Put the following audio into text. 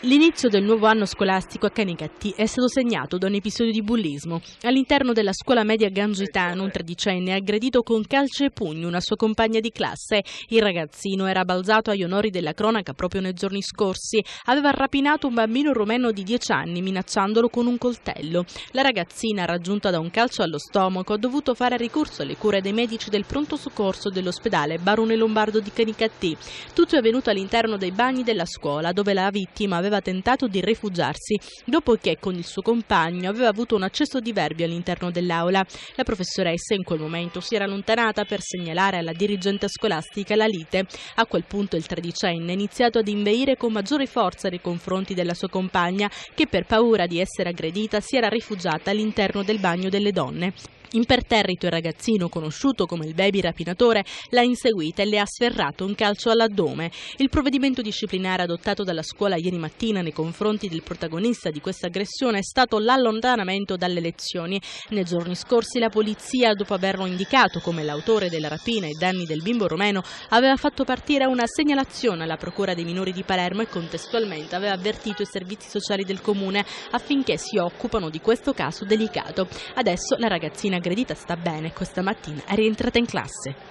L'inizio del nuovo anno scolastico a Canicattì è stato segnato da un episodio di bullismo. All'interno della scuola media Gangitano, un tredicenne ha aggredito con calcio e pugno una sua compagna di classe. Il ragazzino era balzato agli onori della cronaca proprio nei giorni scorsi. Aveva rapinato un bambino romeno di 10 anni minacciandolo con un coltello. La ragazzina, raggiunta da un calcio allo stomaco, ha dovuto fare ricorso alle cure dei medici del pronto soccorso dell'ospedale Barone Lombardo di Canicattì. Tutto è avvenuto all'interno dei bagni della scuola, dove la vittima aveva aveva tentato di rifugiarsi dopo che con il suo compagno aveva avuto un accesso di verbi all'interno dell'aula. La professoressa in quel momento si era allontanata per segnalare alla dirigente scolastica la lite. A quel punto il tredicenne ha iniziato ad inveire con maggiore forza nei confronti della sua compagna che per paura di essere aggredita si era rifugiata all'interno del bagno delle donne. Imperterrito il ragazzino, conosciuto come il baby rapinatore, l'ha inseguita e le ha sferrato un calcio all'addome. Il provvedimento disciplinare adottato dalla scuola ieri mattina nei confronti del protagonista di questa aggressione è stato l'allontanamento dalle lezioni. Nei giorni scorsi la polizia, dopo averlo indicato come l'autore della rapina ai danni del bimbo romeno, aveva fatto partire una segnalazione alla Procura dei minori di Palermo e contestualmente aveva avvertito i servizi sociali del comune affinché si occupano di questo caso delicato. Adesso la ragazzina aggredita sta bene, questa mattina è rientrata in classe.